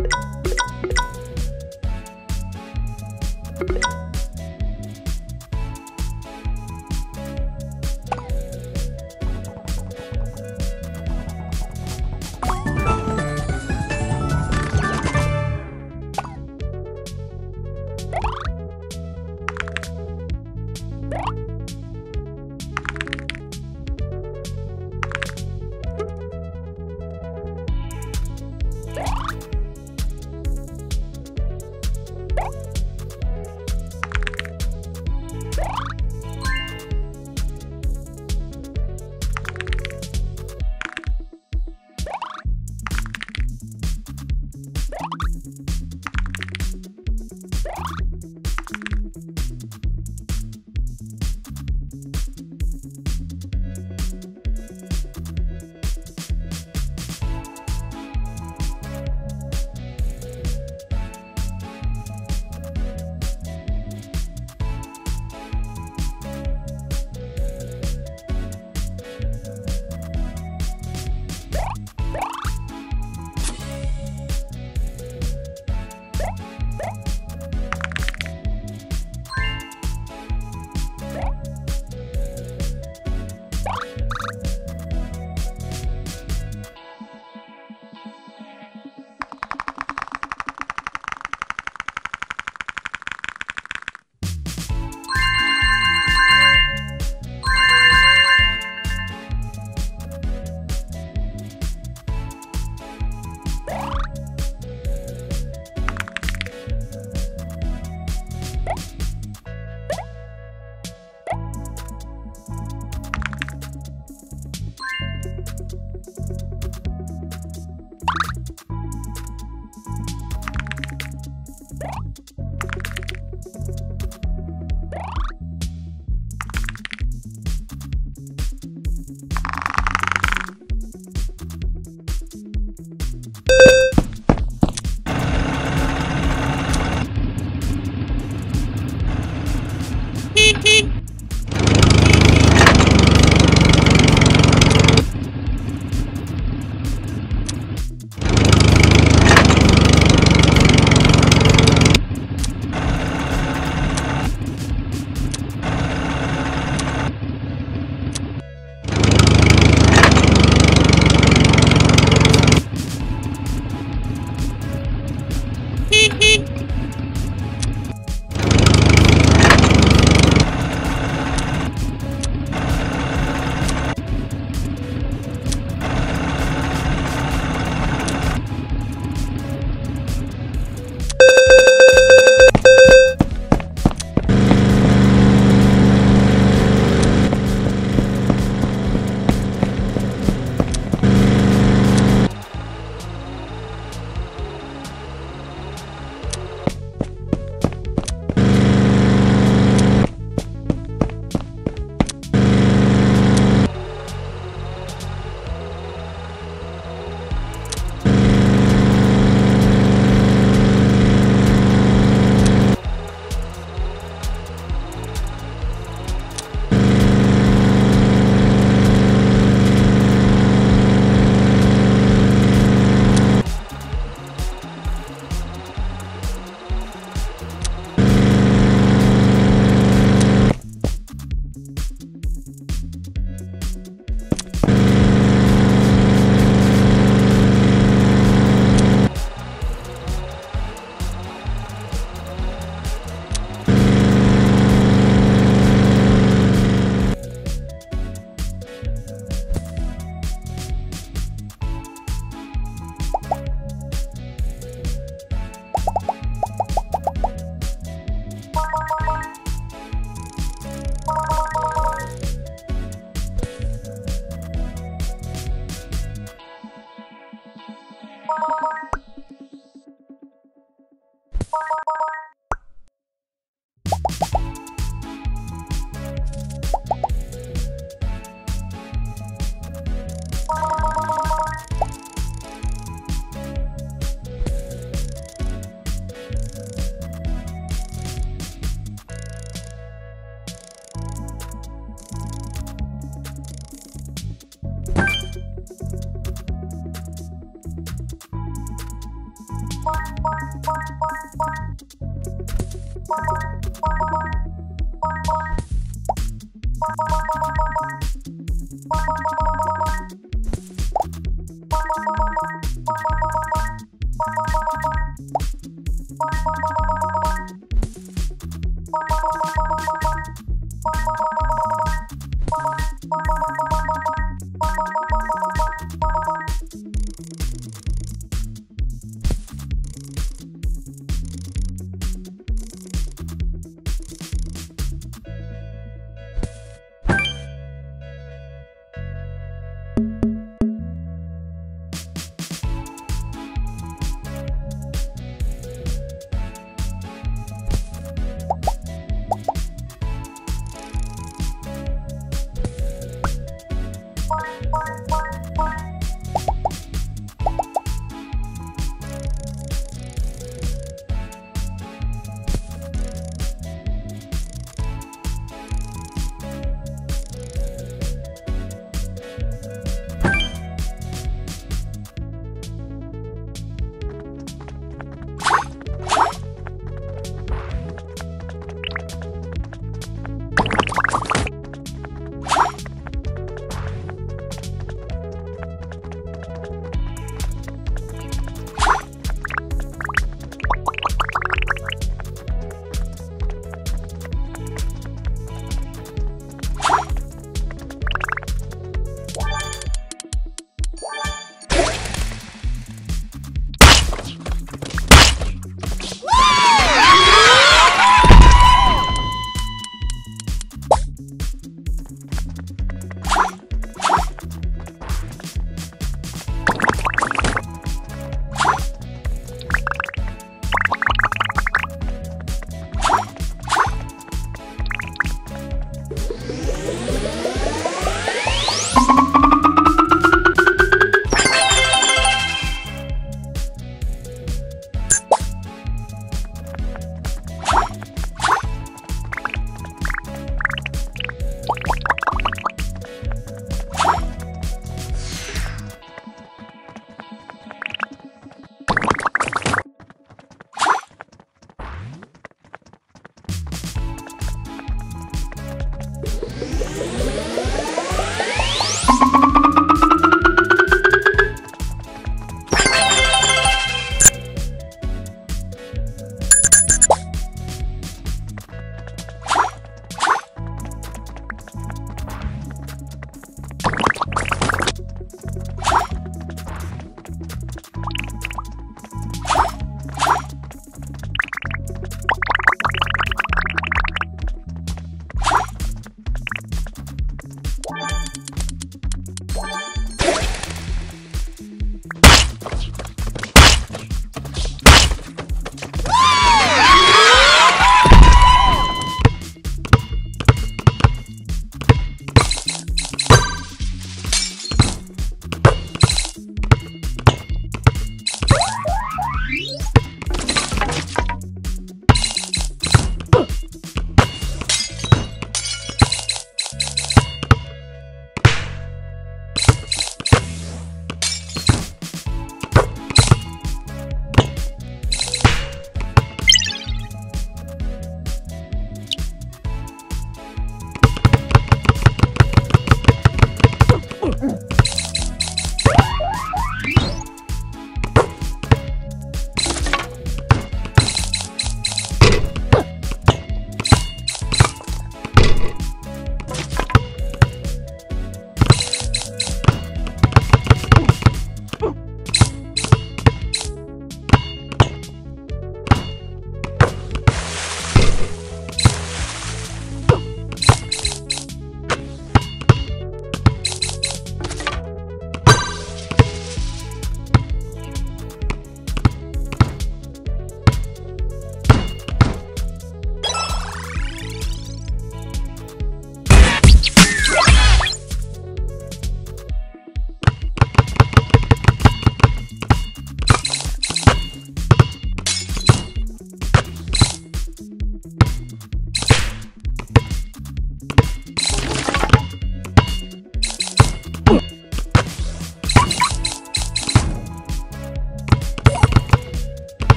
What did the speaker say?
you